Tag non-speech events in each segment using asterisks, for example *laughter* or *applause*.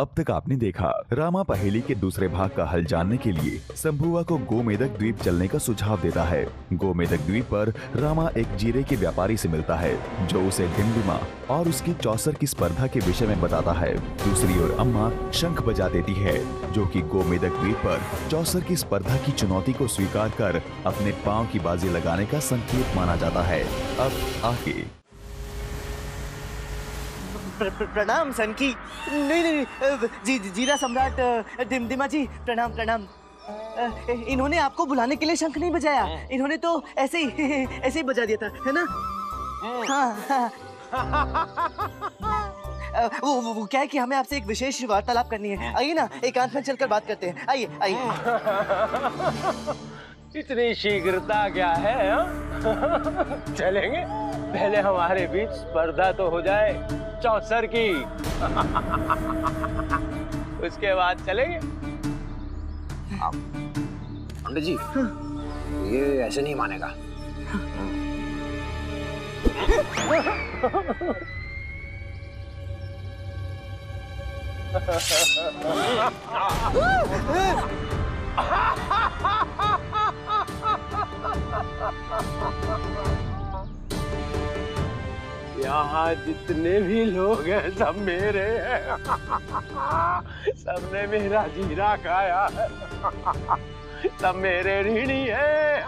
अब तक आपने देखा, रामा पहेली के दूसरे भाग का हल जानने के लिए शंभुआ को गोमेदक द्वीप चलने का सुझाव देता है। गोमेदक द्वीप पर रामा एक जीरे के व्यापारी से मिलता है, जो उसे ढिमढिमा और उसकी चौसर की स्पर्धा के विषय में बताता है। दूसरी ओर अम्मा शंख बजा देती है, जो कि गोमेदक द्वीप पर चौसर की स्पर्धा की चुनौती को स्वीकार कर अपने पाँव की बाजी लगाने का संकेत माना जाता है। अब आगे। प्रणाम सन की। नहीं नहीं जी जीरा सम्राट डिमडिमा जी प्रणाम प्रणाम। इन्होंने आपको बुलाने के लिए शंख नहीं बजाया। इन्होंने तो ऐसे ही *laughs* ऐसे ही बजा दिया था है ना? हाँ। हाँ वो, वो, वो क्या है कि हमें आपसे एक विशेष वार्तालाप करनी है। आइए ना एकांत में चलकर बात करते हैं। आइए आइए। इतनी शीघ्रता क्या है हा? *laughs* चलेंगे। पहले हमारे बीच स्पर्धा तो हो जाए चौसर की। *laughs* उसके बाद चलेंगे। पंडित जी हाँ। ये ऐसे नहीं मानेगा। *laughs* यहाँ जितने भी लोग हैं, सब मेरे हैं। सबने मेरा जीरा खाया है। सब मेरे ऋणी है।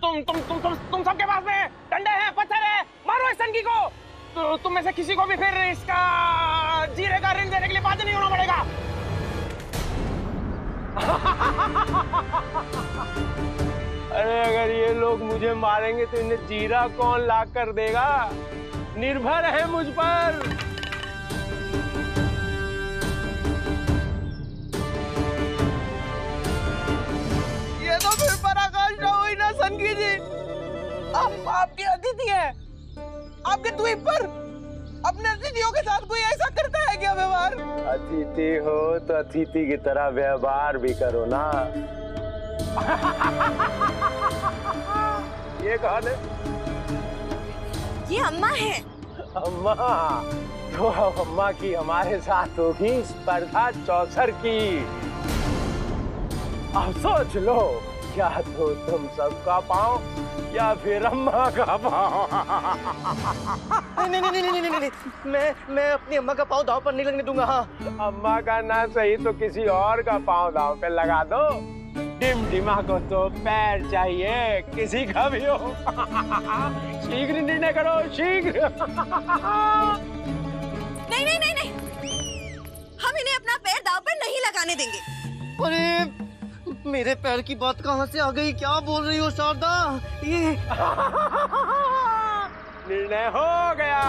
तुम तुम तुम तुम तुम सबके पास में डंडे हैं, पत्थर है। मारो इस संगी को। तो तुम में से किसी को भी फिर इसका जीरे का ऋण देने के लिए बाध्य नहीं होना पड़ेगा। *laughs* अरे, अगर ये लोग मुझे मारेंगे तो इन्हें जीरा कौन ला कर देगा? निर्भर है मुझ पर। ये तो फिर हुई ना, संगी जी। आप, आपके अतिथि हैं। आपके द्वीप पर अपने अतिथियों के साथ कोई ऐसा करता है क्या व्यवहार? अतिथि हो तो अतिथि की तरह व्यवहार भी करो ना। ये कौन है ये अम्मा है। अम्मा? तो अम्मा की हमारे साथ होगी स्पर्धा चौसर की। अब सोच लो या तो तुम सबका पाओ या फिर अम्मा का पाओ नहीं नहीं नहीं नहीं नहीं नहीं मैं मैं अपनी अम्मा का पाँव दाव पर नहीं लगने दूँगा हाँ। अम्मा का ना सही तो किसी और का पाँव दाव पे लगा दो। डिम डिमा को तो पैर चाहिए किसी का भी हो। शीघ्र निर्णय करो शीघ्र। नहीं नहीं नहीं नहीं। हम इन्हें अपना पैर दाव पर नहीं लगाने देंगे। अरे मेरे पैर की बात कहाँ से आ गई? क्या बोल रही हो शारदा? ये निर्णय हो गया।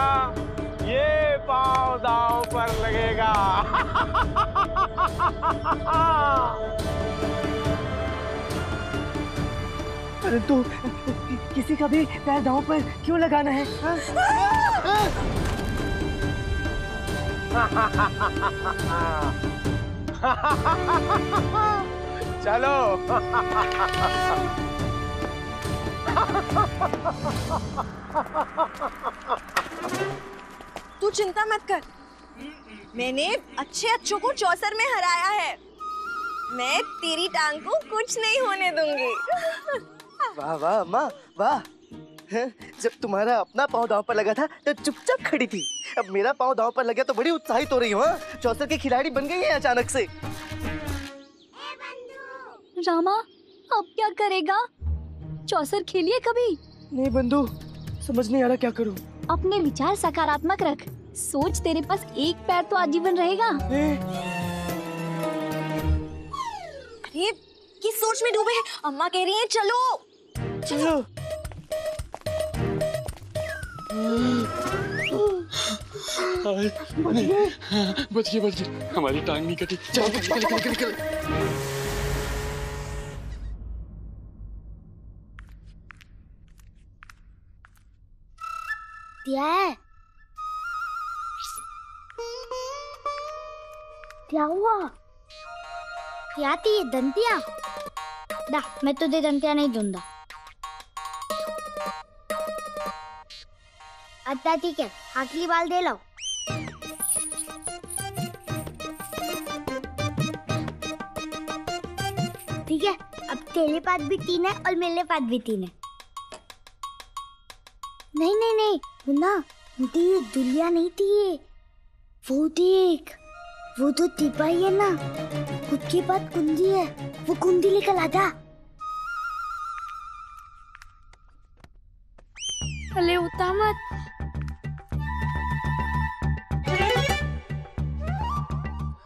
ये पाव दाव पर लगेगा। परंतु किसी का भी पैर दांव पर क्यों लगाना है? हाँ? *laughs* चलो। तू चिंता मत कर। मैंने अच्छे अच्छों को चौसर में हराया है। मैं तेरी टांग को कुछ नहीं होने दूँगी। *laughs* वाह वाह अम्मा वाह। जब तुम्हारा अपना पाँव दांव पर लगा था तो चुपचाप खड़ी थी। अब मेरा पाँव दांव पर लगा तो बड़ी उत्साहित हो रही हो हाँ? चौसर की खिलाड़ी बन गई है अचानक से। रामा अब क्या करेगा? चौसर खेलिए कभी। नहीं बंधु समझ नहीं आ रहा क्या करूँ। अपने विचार सकारात्मक रख। सोच तेरे पास एक पैर तो आजीवन रहेगा। अरे किस सोच में डूबे हैं? अम्मा कह रही हैं चलो। चलो। बच गए बच गए हमारी टांग नहीं कटी। चलो निकल निकल निकल निकल दिया है। क्या हुआ। क्या थी ये दंतिया। दा मैं तुझे दंतिया नहीं दूँगा। अच्छा ठीक है। आखिरी बाल दे लो ठीक है, अब तेरे पास भी तीन है और मेरे पास भी तीन है। नहीं नहीं नहीं, मुन्ना, मुझे ये दुलिया नहीं थी ये वो देख, वो तो दीपा ही है ना खुद के पास कुंडी है, वो कुंडी लेकर आ जा। अरे उतामत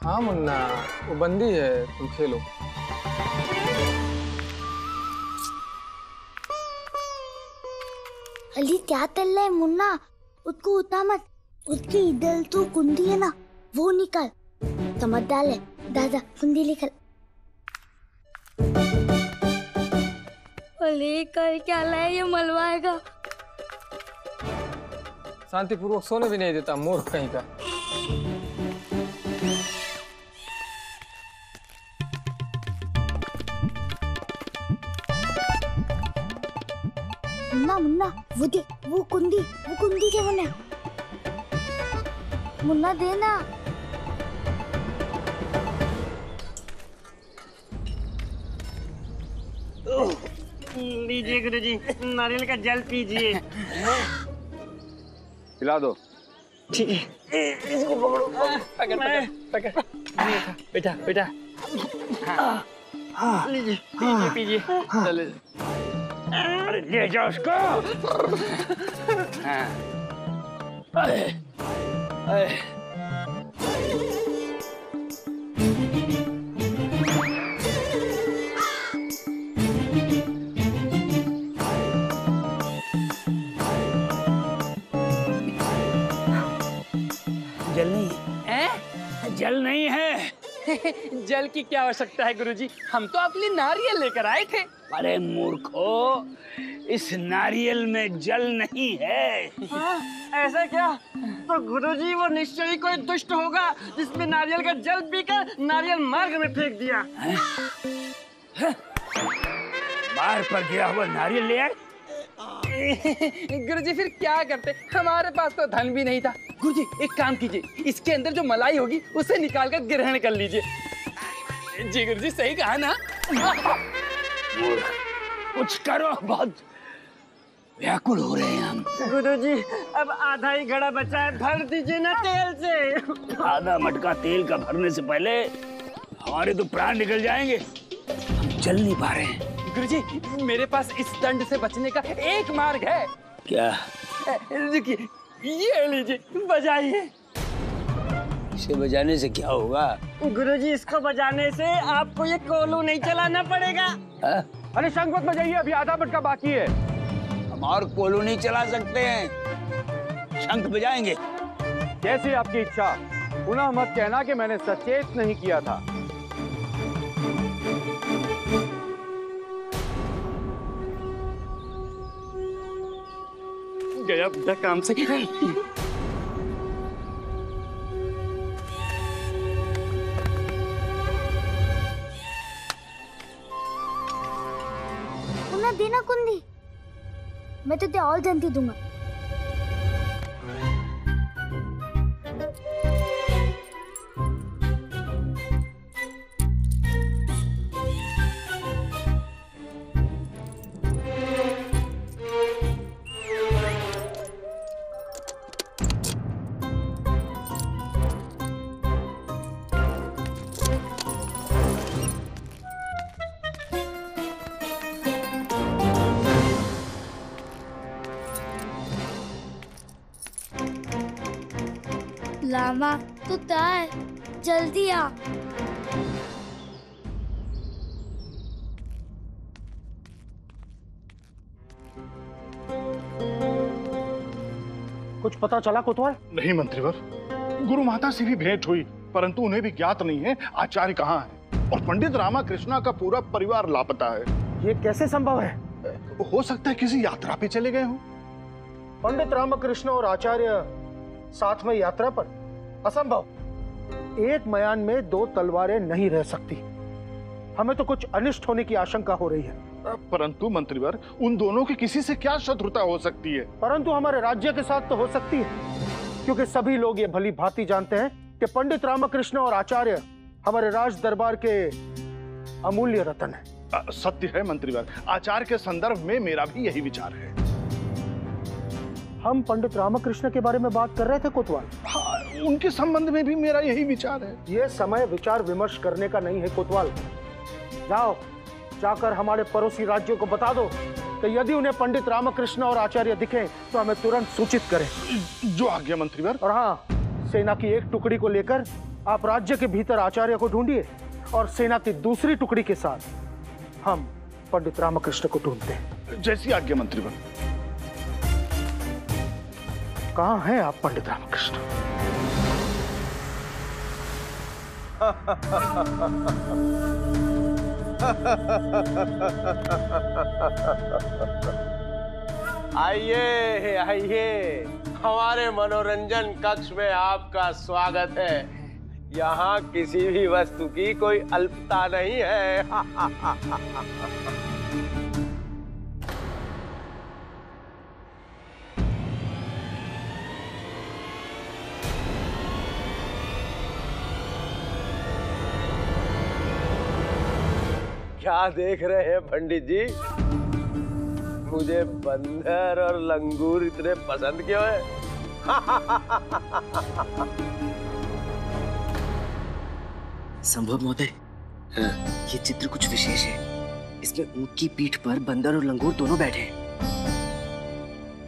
हाँ मुन्ना वो बंदी है तुम खेलो। अली क्या तल रहा है मुन्ना? उसको उठा मत उसकी इधर तो कुंडी है ना वो निकल। समझ डाले दादा कुंडी निकल अरे कर क्या लाए ये मलवाएगा शांतिपूर्वक सोने भी नहीं देता मूर्ख कहीं का। वो दे वो कुंडी वो कुंडी के बने मुन्ना देना लीजिए गुरुजी नारियल का जल पीजिए। पिला दो। ठीक है। इसको पकड़ो पकड़। पकड़ पकड़ बेटा बेटा। हाँ। लीजिए पीजिए। पीजिए ले जाओ उसको। हाँ। जल नहीं। है? जल नहीं है। *laughs* जल की क्या आवश्यकता है गुरुजी? हम तो आपके लिए नारियल लेकर आए थे। अरे मूर्खो इस नारियल में जल नहीं है। ऐसा क्या? तो गुरुजी वो निश्चय ही कोई दुष्ट होगा जिसने नारियल का जल पीकर नारियल मार्ग में फेंक दिया। बाहर पर गिरा हुआ नारियल ले आए। *laughs* गुरुजी फिर क्या करते? हमारे पास तो धन भी नहीं था। गुरुजी एक काम कीजिए इसके अंदर जो मलाई होगी उसे निकाल कर ग्रहण कर लीजिए। जी गुरुजी सही कहा ना? *laughs* कुछ करो बहुत व्याकुल हो रहे हैं हम। गुरुजी अब आधा ही घड़ा बचा है भर दीजिए ना तेल से। आधा मटका तेल का भरने से पहले हमारे तो प्राण निकल जाएँगे। हम चल नहीं पा रहे हैं। गुरुजी मेरे पास इस दंड से बचने का एक मार्ग है। क्या? देखिए ये लीजिए बजाइए। इसे बजाने से क्या होगा? गुरुजी इसको बजाने से आपको ये कोलू नहीं चलाना पड़ेगा। हाँ? अरे शंख मत बजाइए अभी आधा मटका बाकी है। हम और कोलू नहीं चला सकते हैं। शंख बजाएँगे। जैसी आपकी इच्छा। पुनः मत कहना कि मैंने सचेत नहीं किया था। गया काम से। मैं तो जनती दूँगा। लामा तू तैयार जल्दी आ। कुछ पता चला कोतवाल? नहीं मंत्रीवर। गुरु माता से भी भेंट हुई परंतु उन्हें भी ज्ञात नहीं है आचार्य कहाँ है। और पंडित रामा कृष्णा का पूरा परिवार लापता है। ये कैसे संभव है? हो सकता है किसी यात्रा पे चले गए हों। पंडित रामकृष्ण और आचार्य साथ में यात्रा पर? असंभव। एक मयान में दो तलवारें नहीं रह सकती। हमें तो कुछ अनिष्ट होने की आशंका हो रही है। परंतु मंत्रीवर उन दोनों की किसी से क्या शत्रुता हो सकती है? परंतु हमारे राज्य के साथ तो हो सकती है क्योंकि सभी लोग ये भली भांति जानते हैं कि पंडित रामकृष्ण और आचार्य हमारे राज दरबार के अमूल्य रतन है। सत्य है मंत्रीवर आचार्य के संदर्भ में मेरा भी यही विचार है। हम पंडित रामकृष्ण के बारे में बात कर रहे थे कोतवाल। हाँ, उनके संबंध में भी मेरा यही विचार है। ये समय विचार विमर्श करने का नहीं है कोतवाल। जाओ जाकर हमारे पड़ोसी राज्यों को बता दो कि यदि उन्हें पंडित रामकृष्ण और आचार्य दिखे तो हमें तुरंत सूचित करें। जो आज्ञा मंत्रीवर। और हाँ सेना की एक टुकड़ी को लेकर आप राज्य के भीतर आचार्य को ढूंढिए और सेना की दूसरी टुकड़ी के साथ हम पंडित रामकृष्ण को ढूंढते हैं। जैसी आज्ञा मंत्रीवर। कहाँ हैं आप, पंडित रामकृष्ण? आइए आइए। हमारे मनोरंजन कक्ष में आपका स्वागत है। यहाँ किसी भी वस्तु की कोई अल्पता नहीं है। *laughs* क्या देख रहे हैं पंडित जी? मुझे बंदर और लंगूर इतने पसंद क्यों है? संभव महोदय ये चित्र कुछ विशेष है। इसमें ऊँट की पीठ पर बंदर और लंगूर दोनों बैठे हैं।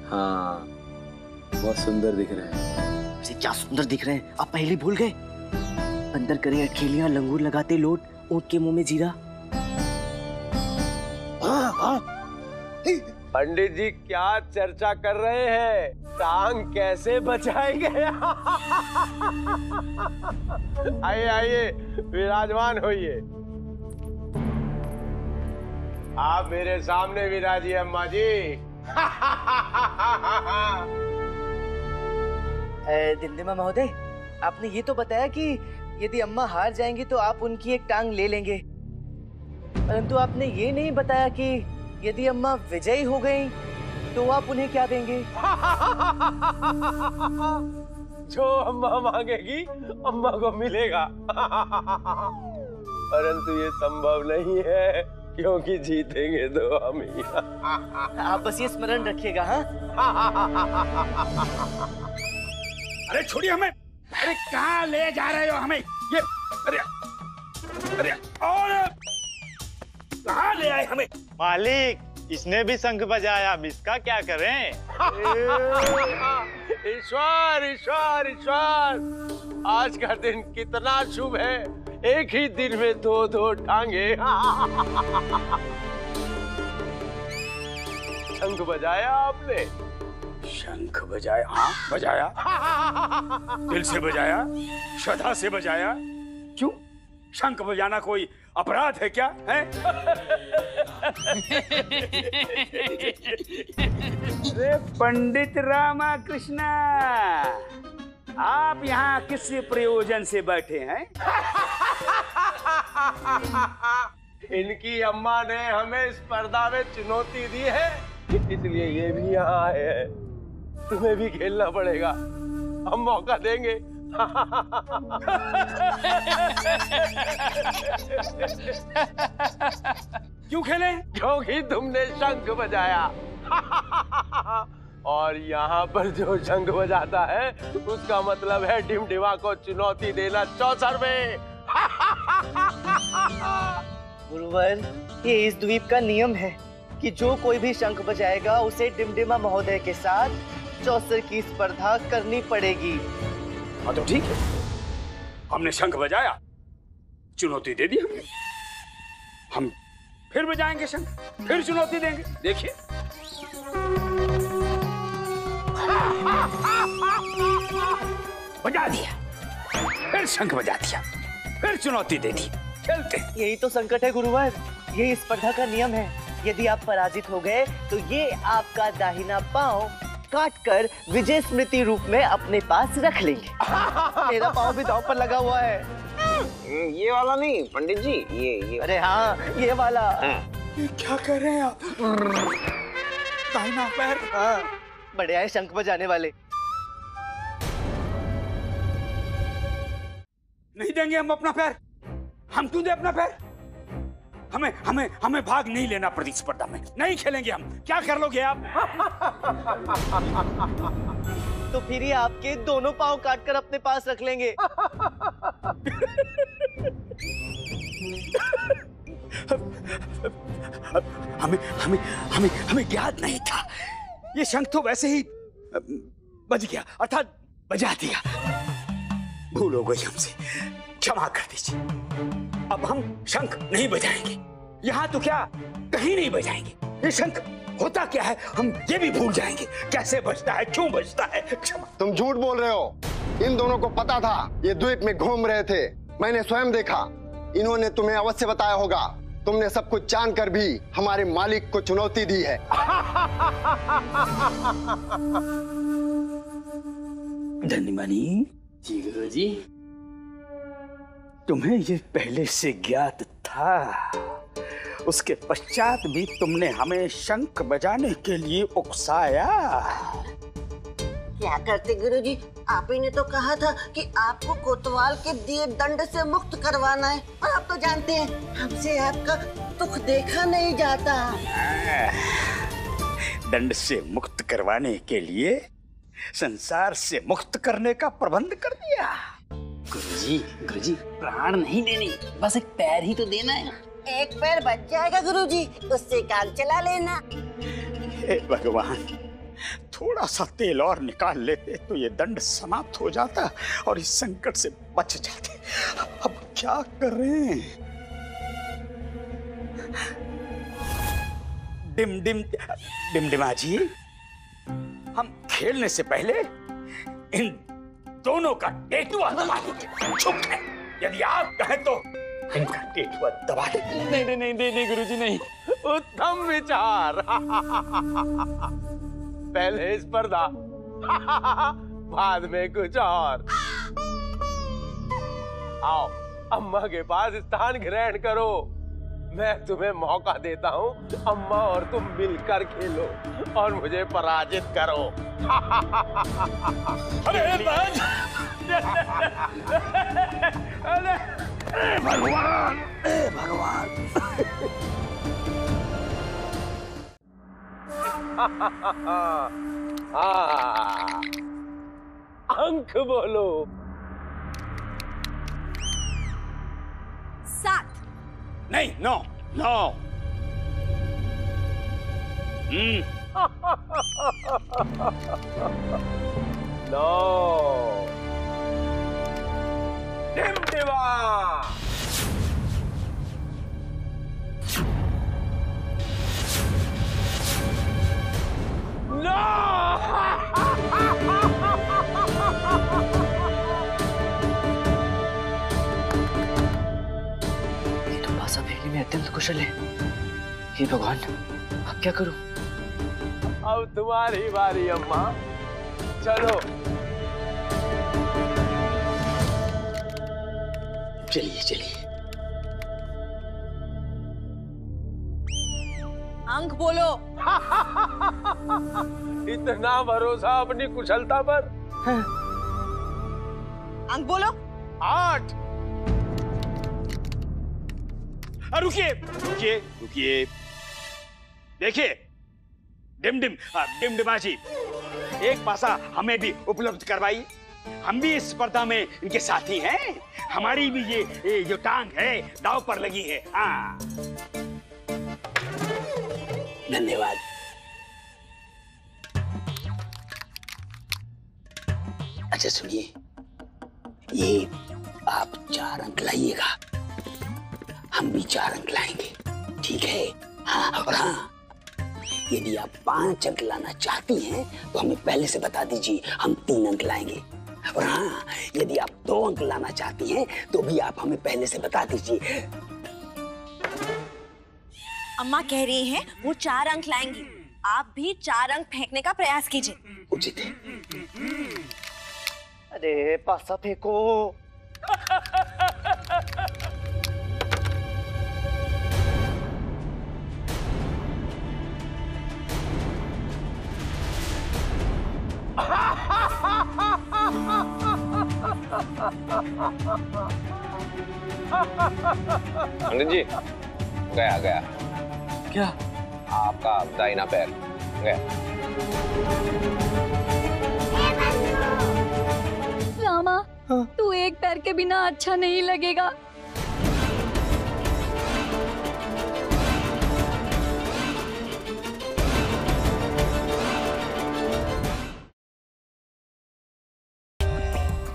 हाँ बहुत सुंदर दिख रहे हैं। अरे क्या सुंदर दिख रहे हैं? आप पहले भूल गए। बंदर करे अटखेलियाँ लंगूर लगाते लोट ऊँट के मुँह में जीरा। पंडित जी क्या चर्चा कर रहे हैं? टांग कैसे बचाएँगे? *laughs* आइए आइए विराजमान होइए। आप मेरे सामने विराजिए अम्मा जी। *laughs* ए, दिंदिमा महोदय आपने ये तो बताया कि यदि अम्मा हार जाएँगी तो आप उनकी एक टांग ले लेंगे। परंतु आपने ये नहीं बताया कि यदि अम्मा विजयी हो गई तो आप उन्हें क्या देंगे? जो अम्मा मांगेगी अम्मा को मिलेगा। परंतु ये संभव नहीं है क्योंकि जीतेंगे तो हम ही। आप बस ये स्मरण रखिएगा हाँ? अरे छोड़िए हमें। अरे कहाँ ले जा रहे हो हमें? ये अरे अरे और कहाँ ले आए हमें। मालिक इसने भी शंख बजाया अब इसका क्या करें? *laughs* ईश्वर ईश्वर ईश्वर आज का दिन कितना शुभ है। एक ही दिन में दो दो टांगे। *laughs* शंख बजाया आपने। शंख बजाया। हाँ बजाया। *laughs* दिल से बजाया श्रद्धा से बजाया। क्यों? शंख बजाना कोई अपराध है क्या? है? अरे पंडित रामा कृष्णा आप यहाँ किस प्रयोजन से बैठे हैं? इनकी अम्मा ने हमें स्पर्धा में चुनौती दी है, इसलिए ये भी यहाँ आए हैं। तुम्हें भी खेलना पड़ेगा। हम मौका देंगे। *laughs* क्यों खेले? क्योंकि तुमने शंख बजाया। *laughs* और यहाँ पर जो शंख बजाता है उसका मतलब है डिमडिमा को चुनौती देना चौसर में। *laughs* गुरुवर ये इस द्वीप का नियम है कि जो कोई भी शंख बजाएगा उसे डिमडिमा महोदय के साथ चौसर की स्पर्धा करनी पड़ेगी। हाँ तो ठीक है। हमने शंख बजाया। चुनौती दे दी हमने। हम फिर बजाएँगे शंख, फिर चुनौती देंगे। देखिए। बजा दिया। फिर शंख बजा दिया। फिर चुनौती दे दी। चलते यही तो संकट है, गुरुवर। ये स्पर्धा का नियम है। यदि आप पराजित हो गए तो ये आपका दाहिना पाँव काट कर विजय स्मृति रूप में अपने पास रख लेंगे। *laughs* मेरा पाँव भी दांव पर लगा हुआ है। ये वाला नहीं पंडित जी ये ये। अरे हाँ ये वाला। ये क्या कर रहे हैं आप? दाहिना पैर। हाँ बड़े आए शंख बजाने वाले। नहीं देंगे हम अपना पैर। हम क्यों दे अपना पैर? हमें हमें हमें भाग नहीं लेना प्रतिस्पर्धा में। नहीं खेलेंगे हम। क्या कर लोगे आप? तो फिर ये आपके दोनों पाँव काट कर अपने पास रख लेंगे। हमें हमें हमें हमें ज्ञात नहीं था। ये शंख तो वैसे ही बज गया। अर्थात बजा दिया। भूल हो गई हमसे। क्षमा कर दीजिए। अब हम शंख नहीं बजाएँगे। यहाँ तो क्या कहीं नहीं बजाएँगे। ये शंख होता क्या है हम ये भी भूल जाएँगे। कैसे बजता है क्यों बजता है? क्षमा। तुम झूठ बोल रहे हो। इन दोनों को पता था ये द्वीप में घूम रहे थे। मैंने स्वयं देखा। इन्होंने तुम्हें अवश्य बताया होगा। तुमने सब कुछ जान कर भी हमारे मालिक को चुनौती दी है। धन्यमणि जी गुरु जी तुम्हें ये पहले से ज्ञात था। उसके पश्चात भी तुमने हमें शंख बजाने के लिए उकसाया। क्या करते गुरुजी? आप ही ने तो कहा था कि आपको कोतवाल के दिए दंड से मुक्त करवाना है। और आप तो जानते हैं हमसे आपका दुख देखा नहीं जाता। दंड से मुक्त करवाने के लिए संसार से मुक्त करने का प्रबंध कर दिया। गुरुजी गुरुजी प्राण नहीं देने बस एक पैर ही तो देना है। एक पैर बच जाएगा गुरुजी उससे काम चला लेना। हे भगवान थोड़ा सा तेल और निकाल लेते तो ये दंड समाप्त हो जाता और इस संकट से बच जाते। अब क्या करें? डिम डिम डिमडिमा जी हम खेलने से पहले इन दोनों का टेटुआ दबा देंगे। चुप है। यदि आप कहें तो इनका टेटुआ दबा देंगे। नहीं नहीं नहीं नहीं, गुरुजी, नहीं। उत्तम विचार। पहले स्पर्धा बाद में कुछ और। आओ, अम्मा के पास स्थान ग्रहण करो। मैं तुम्हें मौका देता हूँ अम्मा और तुम मिलकर खेलो और मुझे पराजित करो। अरे अरे! भगवान! भगवान! हाँ, अंक बोलो। नहीं नो नो नो डिमडिमा ये कुशल है। हे भगवान अब क्या करूँ? अब तुम्हारी बारी अम्मा। चलो। चलिए चलिए। अंक बोलो। *laughs* इतना भरोसा अपनी कुशलता पर? अंक बोलो। आठ। रुकिए। रुकिए रुकिए। देखिए डिमडिम अ, डिमडिमा जी एक पासा हमें भी उपलब्ध करवाई। हम भी इस स्पर्धा में इनके साथी हैं। हमारी भी ये, ये जो टांग है दाव पर लगी है। हाँ। धन्यवाद। अच्छा सुनिए। ये आप चार अंक लाइएगा। हम भी चार अंक लाएँगे। ठीक है? हाँ और हाँ यदि आप पाँच अंक लाना चाहती हैं तो हमें पहले से बता दीजिए हम तीन अंक लाएँगे। और हाँ यदि आप दो अंक लाना चाहती हैं तो भी आप हमें पहले से बता दीजिए। अम्मा कह रही हैं वो चार अंक लाएँगी। आप भी चार अंक फेंकने का प्रयास कीजिए। उचित है। अरे पासा फेंको। पंडित जी गया गया। क्या? आपका दाइना पैर गया। रामा तू एक पैर के बिना अच्छा नहीं लगेगा।